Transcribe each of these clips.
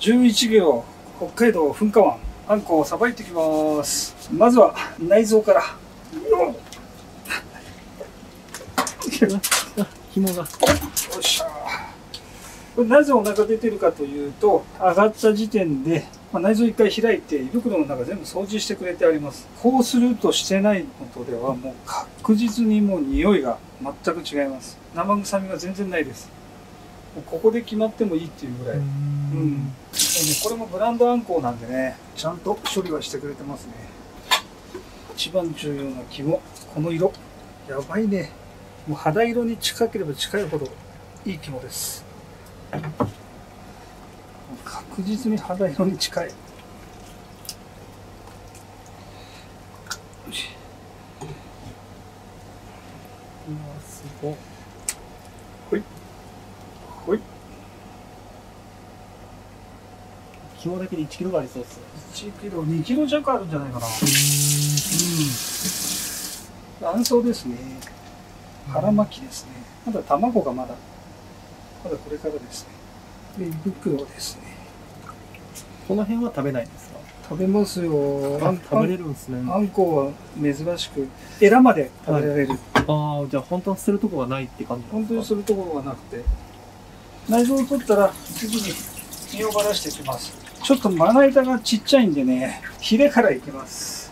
11キロ北海道噴火湾あんこをさばいてきます。まずは内臓から。紐が。よっしゃ。これなぜお腹出てるかというと上がった時点で、まあ、内臓一回開いて胃袋の中全部掃除してくれてあります。こうするとしてないのとではもう確実にもう匂いが全く違います。生臭みが全然ないです。ここで決まってもいいっていうぐらい、ううん。ん。でねこれもブランドあんこうなんでねちゃんと処理はしてくれてますね。一番重要な肝。この色。やばいね。もう肌色に近ければ近いほどいい肝です。確実に肌色に近い。うわ、すごい。ほいほい紐だけで1キロがありそうっすね。1キロ2キロ弱あるんじゃないかな。うん。卵巣ですね。腹巻きですね。まだ卵がまだまだこれからですね。で胃袋ですね。この辺は食べないんですか？食べますよ。あん食べれるんですね。あんこは珍しくエラまで食べられる、ああ、じゃあ本当は捨てるとこがないって感じ本当にですするところがなくて。内臓を取ったら次に身をばらしていきますちょっとまな板がちっちゃいんでねヒレからいきます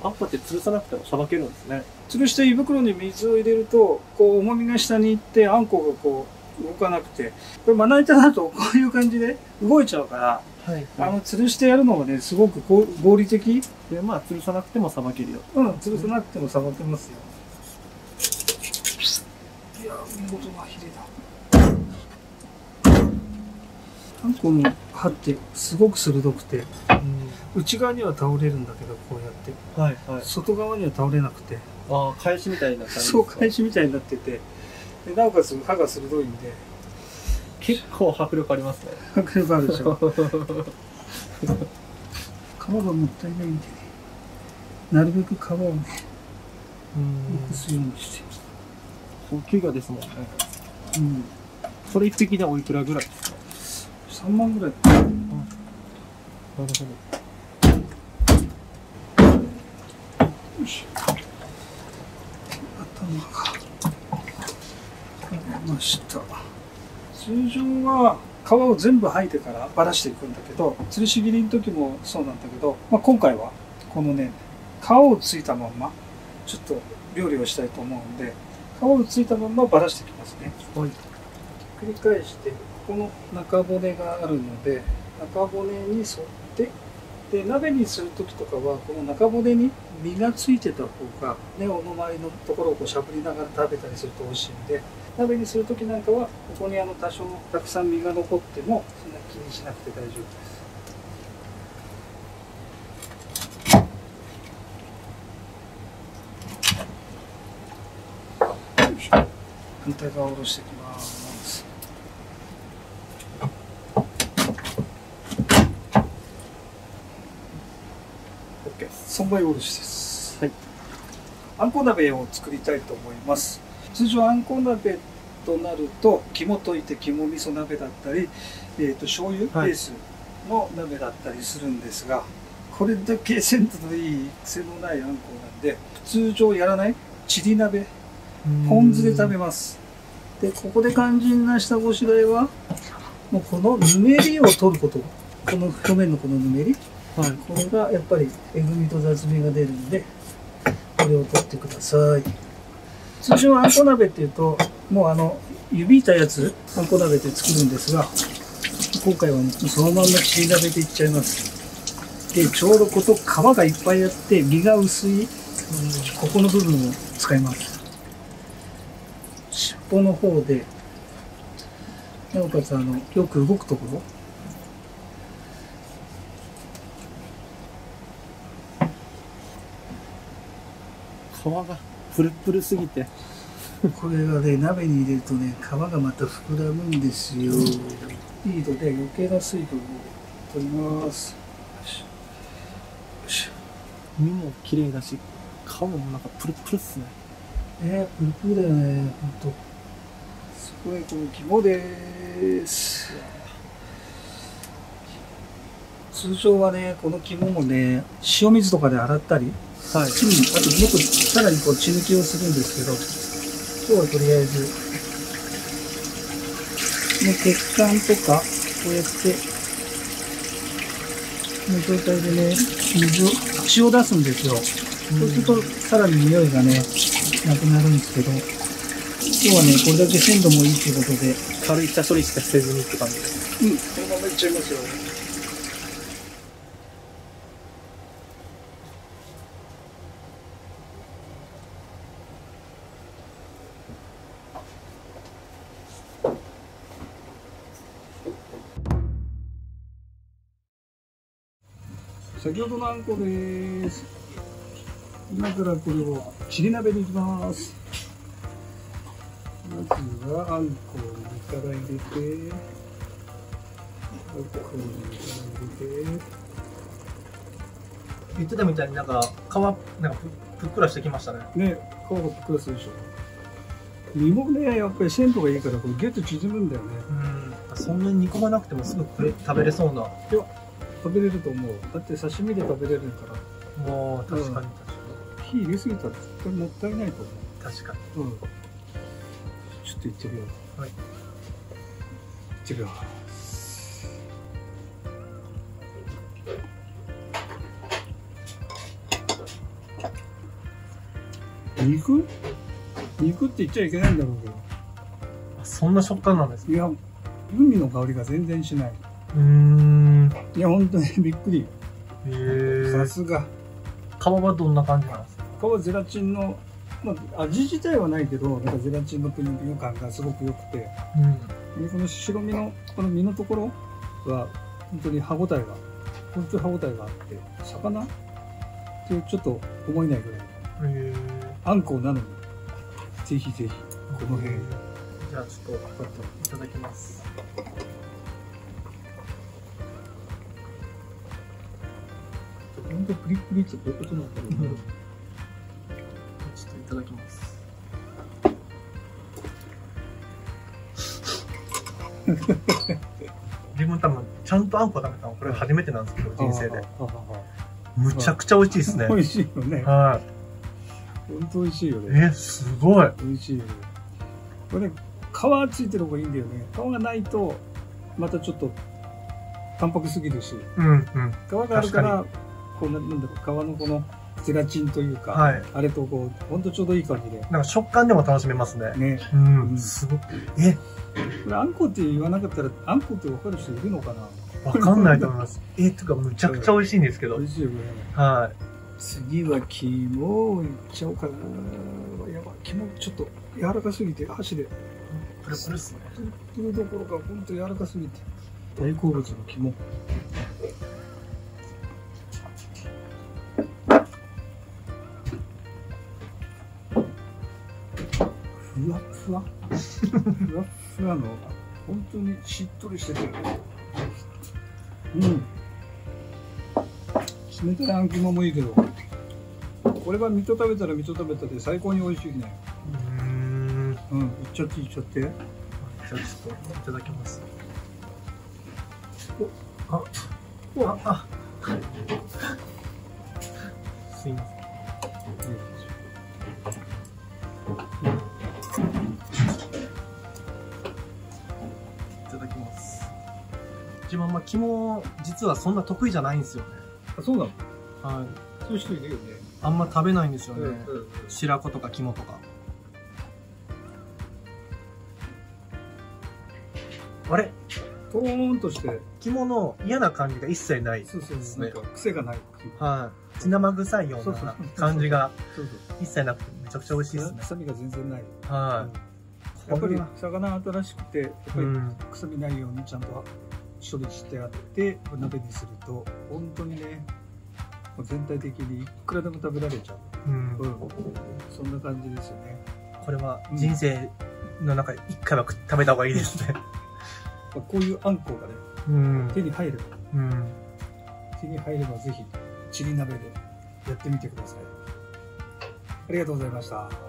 かあんこって潰さなくてもさばけるんですね。吊るして胃袋に水を入れるとこう重みが下に行ってあんこがこう動かなくてこれまな板だとこういう感じで動いちゃうからはい。あの吊るしてやるのがねすごく合理的で、まあ、潰さなくてもさばけるよ。うん吊るさなくてもさばけますよいや見事なヒレだ。あんこの歯ってすごく鋭くて内側には倒れるんだけどこうやって。はい、はい。外側には倒れなくて。ああ、返しみたいな感じですか？そう返しみたいになってて。でなおかつ歯が鋭いんで。結構迫力ありますね。迫力あるでしょ。皮がもったいないんでね。なるべく皮をねうん。残すようにして高級魚ですもん。ね。うん。それ一匹でおいくらぐらいですか？3万ぐらい。なるほど。よし。頭が。取れました。通常は皮を全部剥いてからばらしていくんだけど吊るし切りの時もそうなんだけど、まあ、今回はこのね皮をついたまんまちょっと料理をしたいと思うんで皮をついたまんまばらしていきますねはい。繰り返してここの中骨があるので中骨に沿ってで鍋にする時とかはこの中骨に身がついてた方が根尾の周りのところをこうしゃぶりながら食べたりすると美味しいんで鍋にする時なんかはここにあの多少たくさん身が残ってもそんな気にしなくて大丈夫ですよいしょ反対側を下ろしていきますオッケーです。三倍おろしです。はい。あんこ鍋を作りたいと思います。通常あんこ鍋となると肝溶いて肝味噌鍋だったり、えー、と醤油ベはいースの鍋だったりするんですが、これだけ鮮度のいい癖のないあんこなんで通常やらない？チリ鍋？ポン酢で食べます。でここで肝心な下ごしらえはもうこのぬめりを取ること。この表面のこのぬめり。はい。これがやっぱりえぐみと雑味が出るんでこれを取ってください。通常あんこ鍋っていうともうあの湯引いたやつあんこ鍋で作るんですが今回は、ね、そのまんまチリ鍋でいっちゃいます。でちょうどこと皮がいっぱいあって身が薄いここの部分を使います尻尾の方でなおかつあのよく動くところ。皮がプルプルすぎて。これがね鍋に入れるとね皮がまた膨らむんですよ。リードで余計な水分を取ります。よし。身も綺麗だし、皮もなんかプルプルっすね。ねプルプルだよねほんとすごいこの肝です。通常はねこの肝もね塩水とかで洗ったり、うん、あはい。ともっとさらにこう血抜きをするんですけど今日はとりあえず血管とかこうやってこの状態でね水を血を出すんですよ。そうするとさらに匂いがねなくなるんですけど今日はねこれだけ鮮度もいいということで。軽い下処理しかせずにって感じ。です。うん。このままいっちゃいますよ先ほどのあんこです。今からこれをちり鍋にいきますまずはあんこを上から入れてあんこを上から入れて。言ってたみたいになんか皮なんかふふっくらしてきましたね。ね皮がふっくらするでしょ。身もねやっぱり鮮度がいいからこれギュッと縮むんだよね。うん。そんなに煮込まなくてもすぐ食べ食べれそうな。食べれると思う。だって刺身で食べれるから。もう確かに確か火入れすぎたら絶対もったいないと思に確かに。ううんっといってみようはいいってみよう肉？肉って言っちゃいけないんだろうけどあそんな食感なんですか？いや海の香りが全然しないうーん。いや本当にびっくりへえ。さすが皮はどんな感じなんですか？皮はゼラチンの、まあ、味自体はないけどなんかゼラチンのプニプニ感がすごく良くてうん。でこの白身のこの身のところは本当に歯ごたえが本当に歯ごたえがあって魚っていうちょっと思えないぐらい。あんこなのにぜひぜひこの辺じゃあちょっといただきます。本当プリプリってどういうことなんだろうただきます。自分多分ちゃんとあんこ食べたのこれ初めてなんですけど人生で。むちゃくちゃ美味しいですね。あ 美味しいよね。は本当美味しいよいね。えすごい。美味しいよね。これ皮ついてる方がいいんだよね。皮がないとまたちょっと淡白すぎるし。うんうん。皮があるからこうななんだろう皮のこのゼラチンというか、はい。あれとこうほんとちょうどいい感じで。なんか食感でも楽しめますね。ね。うん、うん。すごい。え？これあんこって言わなかったらあんこって分かる人いるのかな？わかんないと思います。え？とかむちゃくちゃ美味しいんですけど。美味しいよね。は次は肝をいっちゃおうかな。やばい肝ちょっと柔らかすぎて箸で。いプルプルっすね。プルプルどころかほんと柔らかすぎて。大好物の肝ふわっふわ？ふわっふわの本当にしっとりしてて。うん。冷たいあん肝もいいけどこれは水戸食べたら水戸食べたで最高に美味しいね。うーん。うん。いっちゃっていっちゃって。じゃあちょっといただきます。おあおああ。すいません。いた自分はまあ肝実はそんな得意じゃないんですよね。あそうなの？はい。そういう人いるよね。あんま食べないんですよね、うん白子とか肝とか。あれ？トーンとして。肝の嫌な感じが一切ないそうそうですねなんか癖がないはい。血生臭いようそうそう。な感じがそう一切なくてめちゃくちゃ美味しいですね。臭みが全然ない。はやっぱり魚新しくてやっい、ぱりうん、臭みないようにちゃんと処理してあって鍋にすると本当にね全体的にいくらでも食べられちゃう。ん。う、うん、そんな感じですよね、これは人生の中で一回は食べた方がいいですね。まあ、こういうあんこがねうん。手に入ればうん。手に入ればぜひちり鍋でやってみてください。ありがとうございました